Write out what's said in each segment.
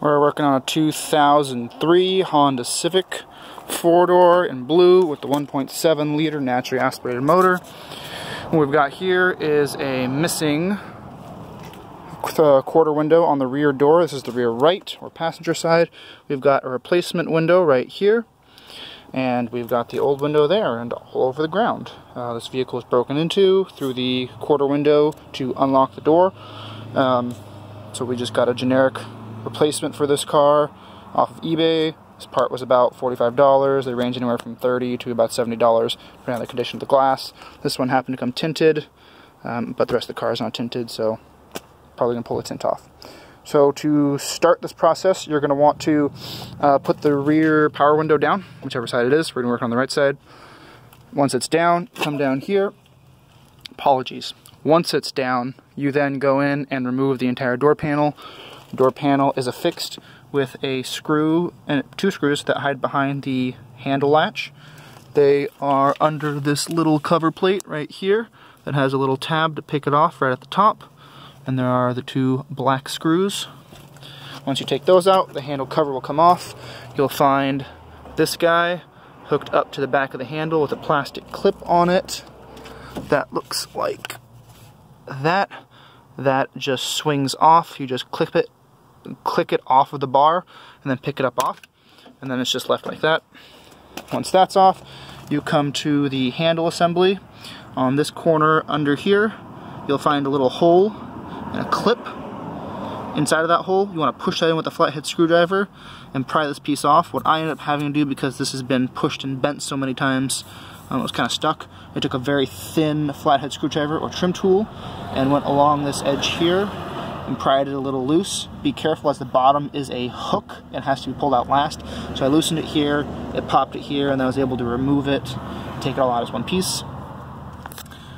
We're working on a 2003 Honda Civic four-door in blue with the 1.7 liter naturally aspirated motor. What we've got here is a missing uh, quarter window on the rear door. This is the rear right or passenger side. We've got a replacement window right here. And we've got the old window there and all over the ground. Uh, this vehicle is broken into through the quarter window to unlock the door. Um, so we just got a generic replacement for this car off of eBay. This part was about $45. They range anywhere from 30 to about $70 depending on the condition of the glass. This one happened to come tinted, um, but the rest of the car is not tinted, so probably going to pull the tint off. So to start this process, you're going to want to uh, put the rear power window down, whichever side it is. We're going to work on the right side. Once it's down, come down here. Apologies. Once it's down, you then go in and remove the entire door panel. Door panel is affixed with a screw and two screws that hide behind the handle latch. They are under this little cover plate right here that has a little tab to pick it off right at the top. And there are the two black screws. Once you take those out, the handle cover will come off. You'll find this guy hooked up to the back of the handle with a plastic clip on it. That looks like that. That just swings off. You just clip it click it off of the bar and then pick it up off and then it's just left like that. Once that's off, you come to the handle assembly. On this corner under here, you'll find a little hole and a clip. Inside of that hole, you want to push that in with a flathead screwdriver and pry this piece off. What I ended up having to do, because this has been pushed and bent so many times, um, it was kind of stuck. I took a very thin flathead screwdriver or trim tool and went along this edge here and pried it a little loose. Be careful as the bottom is a hook and has to be pulled out last. So I loosened it here, it popped it here, and I was able to remove it, take it all out as one piece.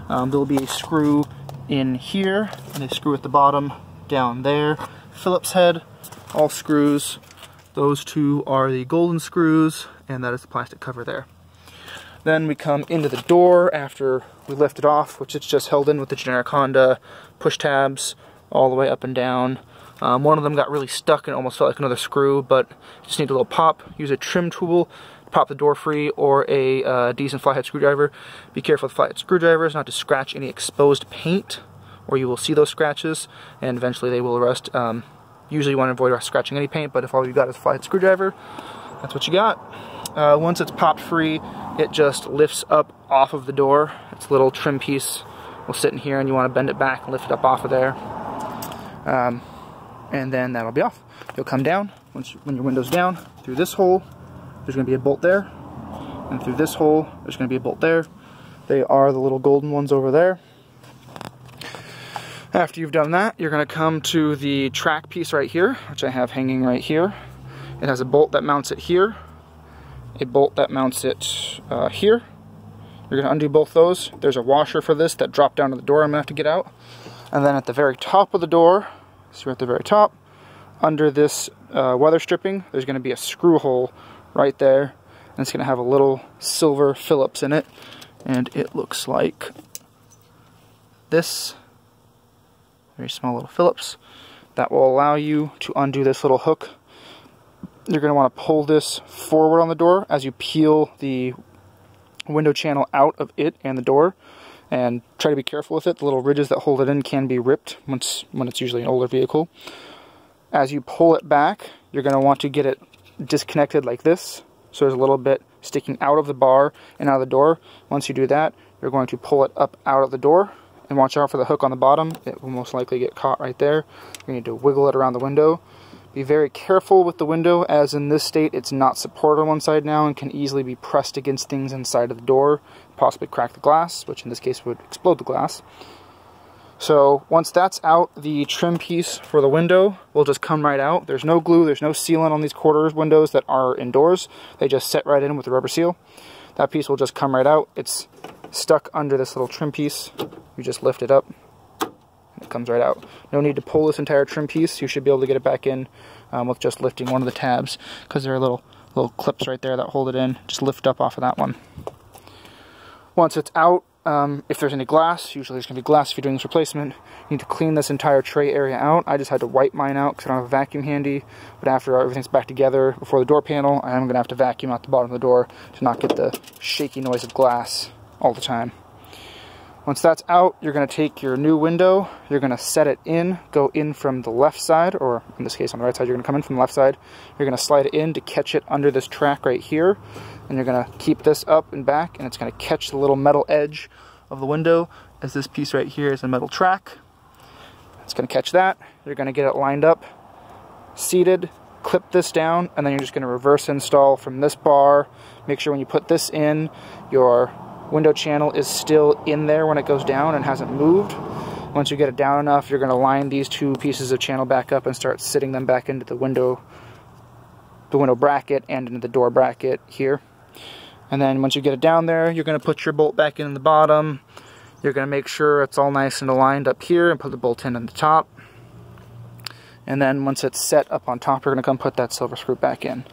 Um, there'll be a screw in here and a screw at the bottom down there. Phillips head, all screws. Those two are the golden screws, and that is the plastic cover there. Then we come into the door after we lift it off, which it's just held in with the generic Honda push tabs, all the way up and down. Um, one of them got really stuck and almost felt like another screw, but just need a little pop. Use a trim tool to pop the door free or a uh, decent flathead screwdriver. Be careful with flathead screwdrivers not to scratch any exposed paint or you will see those scratches and eventually they will rust. Um, usually you want to avoid scratching any paint, but if all you got is a flathead screwdriver, that's what you got. Uh, once it's popped free, it just lifts up off of the door. It's a little trim piece will sit in here and you want to bend it back and lift it up off of there. Um, and then that'll be off. You'll come down, once when your window's down, through this hole, there's going to be a bolt there, and through this hole, there's going to be a bolt there. They are the little golden ones over there. After you've done that, you're going to come to the track piece right here, which I have hanging right here. It has a bolt that mounts it here, a bolt that mounts it uh, here. You're going to undo both those. There's a washer for this that dropped down to the door I'm going to have to get out. And then at the very top of the door, so we're at the very top, under this uh, weather stripping, there's going to be a screw hole right there. And it's going to have a little silver Phillips in it. And it looks like this. Very small little Phillips. That will allow you to undo this little hook. You're going to want to pull this forward on the door as you peel the window channel out of it and the door and try to be careful with it. The little ridges that hold it in can be ripped once when it's usually an older vehicle. As you pull it back, you're going to want to get it disconnected like this. So there's a little bit sticking out of the bar and out of the door. Once you do that, you're going to pull it up out of the door and watch out for the hook on the bottom. It will most likely get caught right there. You need to wiggle it around the window. Be very careful with the window as in this state it's not supported on one side now and can easily be pressed against things inside of the door, possibly crack the glass, which in this case would explode the glass. So once that's out, the trim piece for the window will just come right out. There's no glue, there's no sealant on these quarters windows that are indoors. They just set right in with the rubber seal. That piece will just come right out. It's stuck under this little trim piece. You just lift it up it comes right out. No need to pull this entire trim piece. You should be able to get it back in um, with just lifting one of the tabs because there are little little clips right there that hold it in. Just lift up off of that one. Once it's out, um, if there's any glass, usually there's going to be glass if you're doing this replacement, you need to clean this entire tray area out. I just had to wipe mine out because I don't have a vacuum handy, but after everything's back together before the door panel, I am going to have to vacuum out the bottom of the door to not get the shaky noise of glass all the time. Once that's out, you're going to take your new window, you're going to set it in, go in from the left side, or in this case on the right side, you're going to come in from the left side. You're going to slide it in to catch it under this track right here, and you're going to keep this up and back, and it's going to catch the little metal edge of the window, as this piece right here is a metal track. It's going to catch that. You're going to get it lined up, seated, clip this down, and then you're just going to reverse install from this bar. Make sure when you put this in, your window channel is still in there when it goes down and hasn't moved. Once you get it down enough, you're going to line these two pieces of channel back up and start sitting them back into the window, the window bracket and into the door bracket here. And then once you get it down there, you're going to put your bolt back in the bottom. You're going to make sure it's all nice and aligned up here and put the bolt in on the top. And then once it's set up on top, you're going to come put that silver screw back in.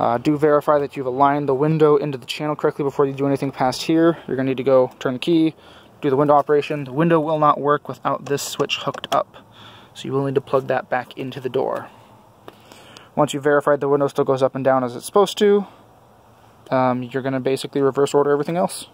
Uh, do verify that you've aligned the window into the channel correctly before you do anything past here. You're going to need to go turn the key, do the window operation. The window will not work without this switch hooked up. So you will need to plug that back into the door. Once you've verified the window still goes up and down as it's supposed to, um, you're going to basically reverse order everything else.